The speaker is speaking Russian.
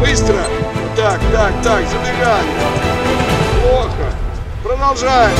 Быстро! Так, так, так, забегаем. Плохо. Продолжаем.